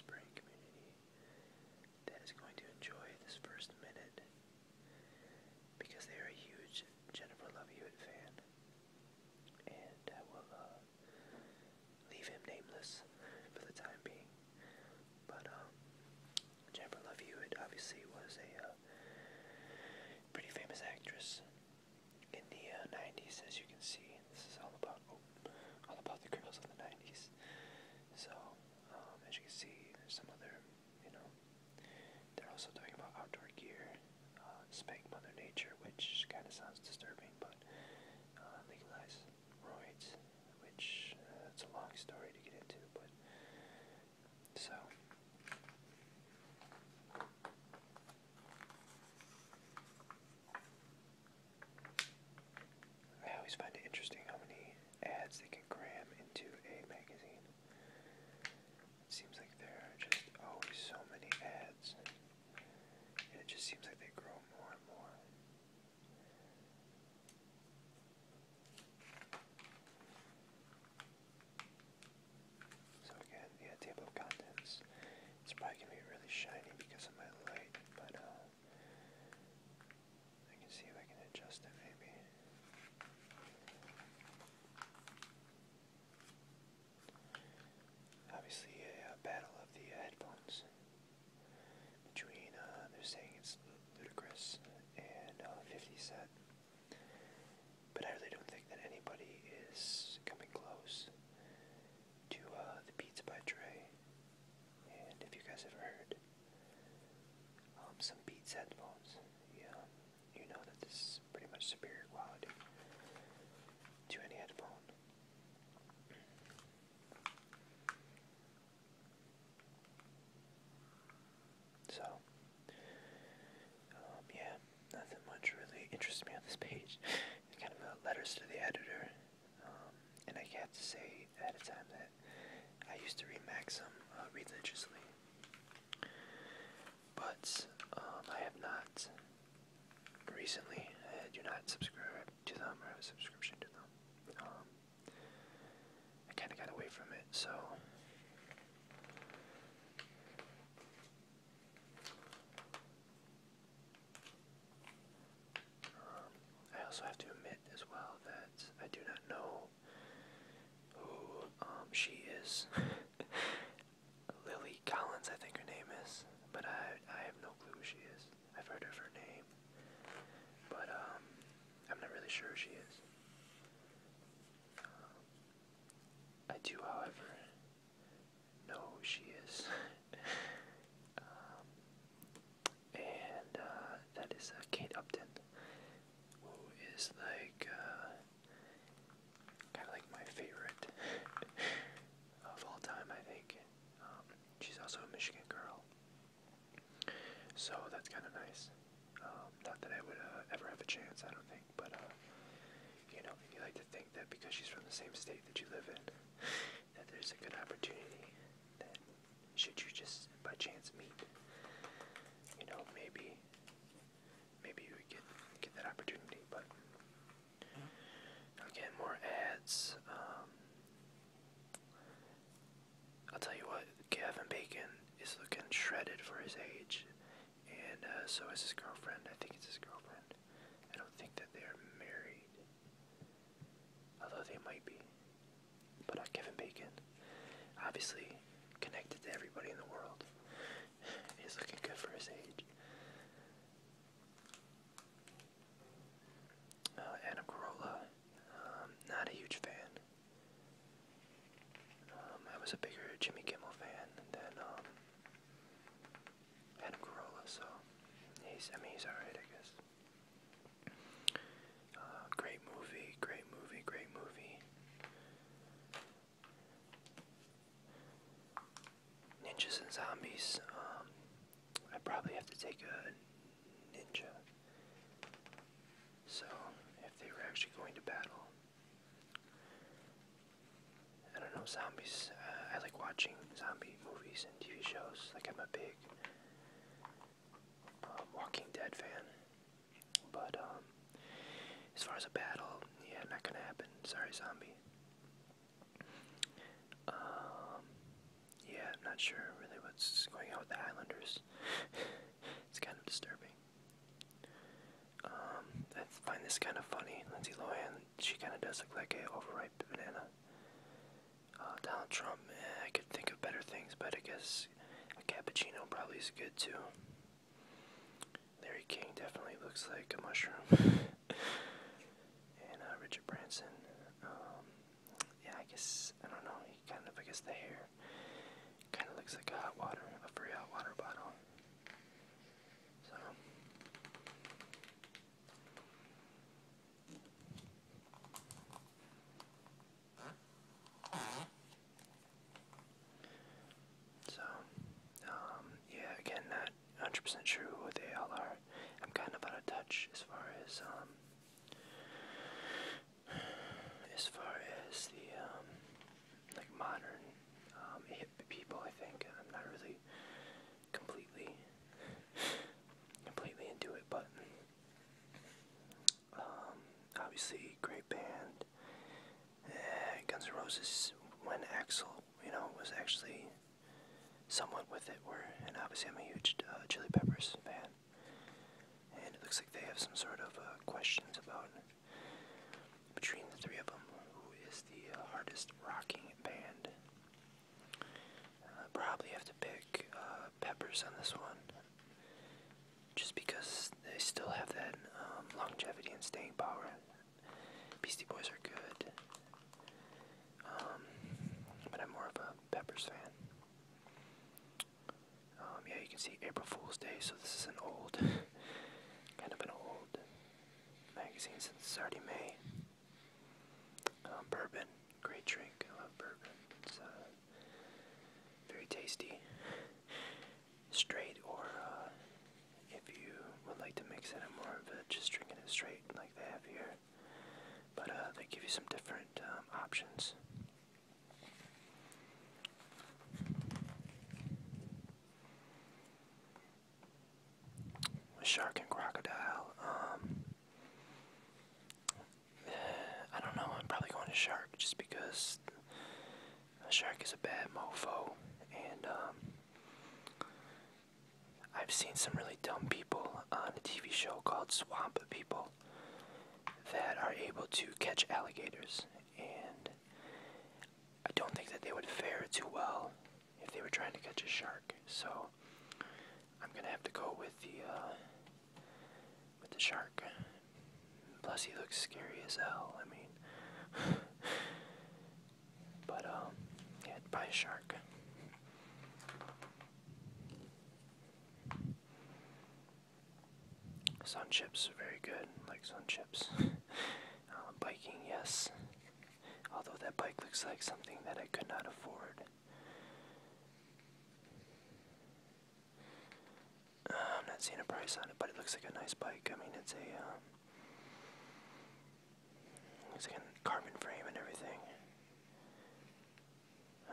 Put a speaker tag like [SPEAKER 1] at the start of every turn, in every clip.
[SPEAKER 1] whispering community that is going to enjoy this first minute because they are a huge Jennifer Love Hewitt fan, and I will uh, leave him nameless for the time being. But um, Jennifer Love Hewitt obviously was a uh, pretty famous actress in the uh, 90s, as you can see. This is all about oh, all about the girls of the 90s. So, um, as you can some other, you know, they're also talking about outdoor gear, uh, spank Mother Nature, which kind of sounds disturbing, but uh, legalize roids, which uh, it's a long story to get into, but so. I always find it interesting how many ads they can cram into a magazine. It seems like there are just always so many ads, and it just seems like they grow more and more. So again, yeah, table of contents. It's probably gonna be really shiny because of my light, but uh, I can see if I can adjust it maybe. Obviously, a, battle of the headphones between, uh, they're saying it's Ludacris and uh, 50 Cent. But I really don't think that anybody is coming close to uh, the Beats by Dre. And if you guys have heard um, some Beats headphones, yeah, you know that this is pretty much superior quality to any headphone. So, um, yeah, nothing much really interests me on this page. It's kind of uh, letters to the editor, um, and I have to say at a time that I used to read Maxim uh, religiously, but um, I have not recently. I do not subscribe to them or have a subscription to them. Um, I kind of got away from it, so. Um, I also have to admit as well that I do not know who um, she is. Lily Collins, I think her name is, but I I have no clue who she is. I've heard of her name, but um, I'm not really sure who she is. Um, I do, however, know who she is. um, and uh, that is uh, Kate Upton, who is like uh, kind of like my favorite of all time, I think. Um, she's also a Michigan girl, so that's kind of nice. Um, not that I would uh, ever have a chance, I don't think, but uh, you know, you like to think that because she's from the same state that there's a good opportunity that should you just by chance meet, you know, maybe, maybe you would get get that opportunity. But again, more ads. Um, I'll tell you what, Kevin Bacon is looking shredded for his age, and uh, so is his girlfriend. I think it's his girlfriend. I don't think that they are married, although they might be. But uh, Kevin Bacon, obviously connected to everybody in the world, is looking good for his age. Uh, Adam Carolla, um, not a huge fan. Um, I was a bigger Jimmy Kimmel fan than um, Adam Carolla, so he's alright, I guess. Uh, great movie, great movie, great movie. Ninjas and zombies. Um, I probably have to take a ninja. So, if they were actually going to battle, I don't know, zombies. Uh, I like watching zombie movies and TV shows. Like, I'm a big um, Walking Dead fan. But, um, as far as a battle, yeah, not gonna happen. Sorry, zombie. Um, yeah, I'm not sure really what's going on with the Islanders. it's kind of disturbing. Um, I find this kind of funny. Lindsay Lohan, she kind of does look like a overripe banana. Uh, Donald Trump, eh, I could think of better things, but I guess a cappuccino probably is good too. Larry King definitely looks like a mushroom. and uh, Richard Branson, guess, I don't know, he kind of, I guess the hair kind of looks like a hot water, a free hot water bottle. So. So, um, yeah, again, not 100% true what they all are. I'm kind of out of touch as far as, um, as far as the, um, like modern, um, hip people, I think. I'm not really completely, completely into it, but, um, obviously, great band. Guns when Axl, you know, was actually somewhat with it, were, and obviously I'm a huge uh, Chili Peppers fan, and it looks like they have some sort of uh, questions about, between the three of them, who is the uh, hardest rocking band. Uh, probably have to pick uh, Peppers on this one, just because they still have that um, longevity and staying power. Beastie Boys are good, um, but I'm more of a Peppers fan. Um, yeah, you can see April Fool's Day, so this is an old, kind of an old magazine since it's already May. Um, bourbon, great drink. I love bourbon. It's uh, very tasty. Straight, or uh, if you would like to mix it, I'm more of a just drinking it straight like they have here. But uh, they give you some different um, options. Shark and crocodile. Um, I don't know. I'm probably going to shark just a shark is a bad mofo, and um, I've seen some really dumb people on a TV show called Swamp People that are able to catch alligators, and I don't think that they would fare too well if they were trying to catch a shark. So I'm gonna have to go with the uh, with the shark. Plus, he looks scary as hell. I mean, but um, yeah, buy a shark. Sun chips are very good. Like sun chips. Uh, biking, yes. Although that bike looks like something that I could not afford. Uh, I'm not seeing a price on it, but it looks like a nice bike. I mean, it's a um, it's like a carbon frame and everything.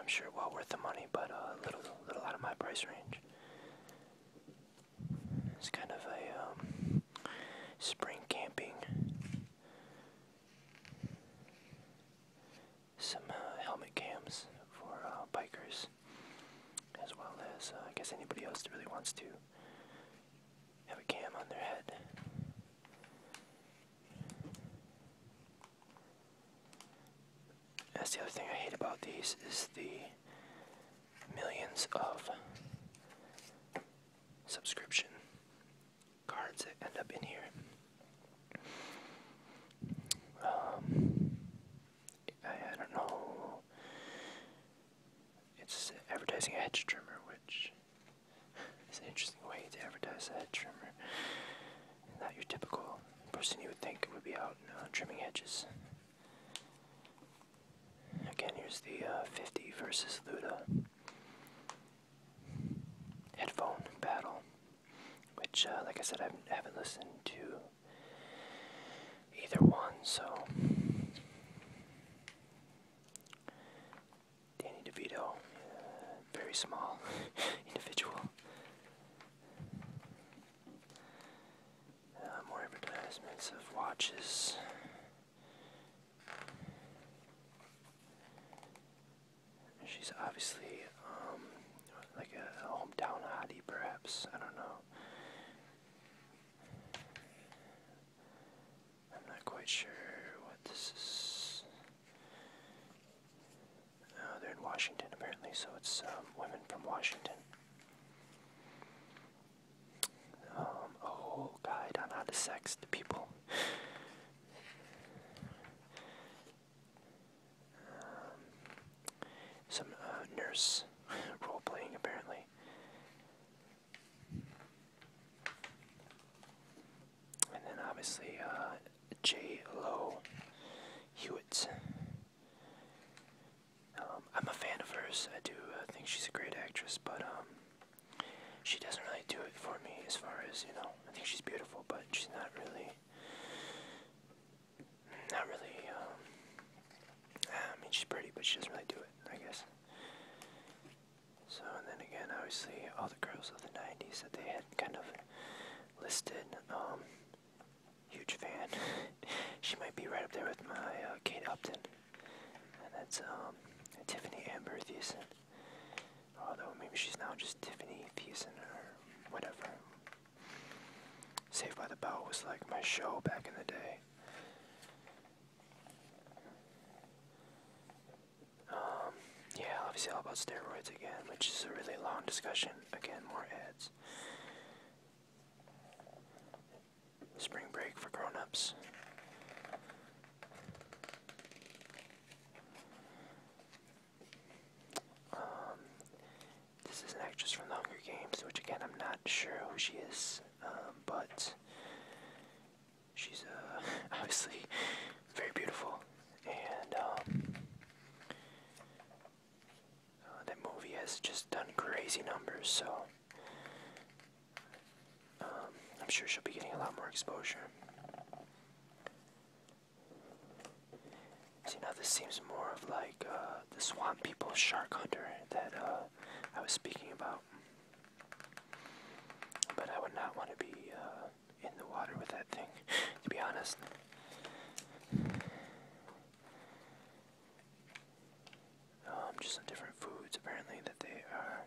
[SPEAKER 1] I'm sure well worth the money, but uh, a little little out of my price range. It's kind of a um, spring camping. Some uh, helmet cams for uh, bikers, as well as uh, I guess anybody else that really wants to have a cam on their head. That's the other thing I hate about these is the millions of subscription cards that end up in here. Um, I, I don't know. It's advertising a hedge trimmer, which is an interesting way to advertise a hedge trimmer. Not your typical person you would think would be out uh, trimming hedges. Here's the uh, 50 versus Luda headphone battle, which, uh, like I said, I haven't listened to either one, so. Danny DeVito, uh, very small individual. Uh, more advertisements of watches. She's obviously um, like a hometown hottie, perhaps. I don't know. I'm not quite sure what this is. Oh, they're in Washington apparently, so it's um, women from Washington. Um, a whole guide on how to sex the people. Um, some role playing apparently. And then obviously uh, J. Lo Hewitt. Um, I'm a fan of hers. I do uh, think she's a great actress, but um, she doesn't really do it for me as far as you know. I think she's beautiful, but she's not really, not really. Um, I mean, she's pretty, but she doesn't really do it. I guess. So, and then again, obviously, all the girls of the '90s that they had kind of listed. Um, huge fan. she might be right up there with my uh, Kate Upton, and that's um, Tiffany Amber Thiessen. Although maybe she's now just Tiffany Thiessen or whatever. Saved by the Bell was like my show back in the day. Um, yeah, obviously all about steroids again, which is a really long discussion. Again, more ads. Spring break for grown-ups. Um, this is an actress from the Hunger Games, which again I'm not sure who she is, um, but she's uh, obviously very beautiful, and um, uh, that movie has just done crazy numbers. So um, I'm sure she'll be getting a lot more exposure. See now this seems more of like uh, the Swamp People Shark Hunter that uh, I was speaking about. But I would not want to be uh, in the water with that thing, to be honest. Um, just some different foods apparently that they are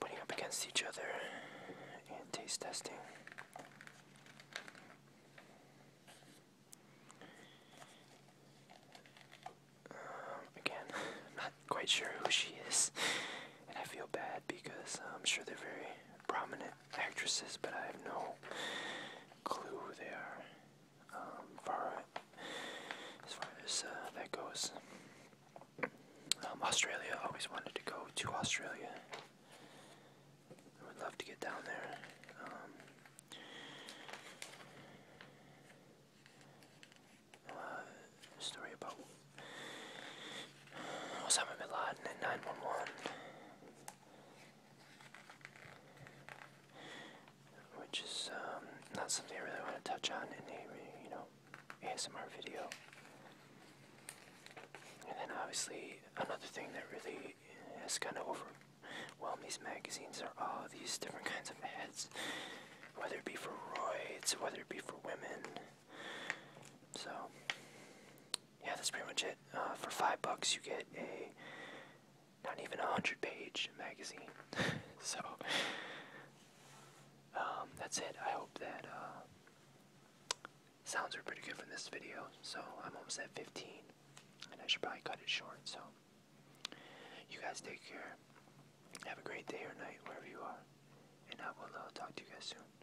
[SPEAKER 1] putting up against each other and taste testing. Um, again, not quite sure who she is, and I feel bad because I'm sure they're very prominent actresses, but I have no clue who they are. Um, far as far as uh, that goes, um, Australia. Always wanted to go to Australia. Love to get down there. Um, uh, story about Osama bin Laden and 911. Which is um, not something I really want to touch on in a you know ASMR video. And then obviously another thing that really has kind of overwhelmed these magazines are all these different kinds of ads, whether it be for roids, whether it be for women. So yeah, that's pretty much it. Uh, for five bucks, you get a not even a hundred page magazine. so um, that's it. I hope that uh, sounds are pretty good from this video. So I'm almost at 15, and I should probably cut it short. So you guys take care. Have a great day or night wherever you are, and I will uh, talk to you guys soon.